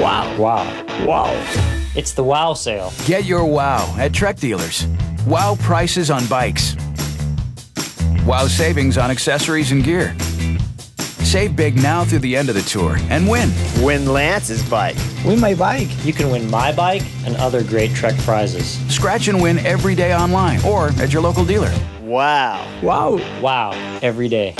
Wow. Wow. Wow. It's the wow sale. Get your wow at Trek dealers. Wow prices on bikes. Wow savings on accessories and gear. Save big now through the end of the tour and win. Win Lance's bike. Win my bike. You can win my bike and other great Trek prizes. Scratch and win every day online or at your local dealer. Wow. Wow. Wow, every day.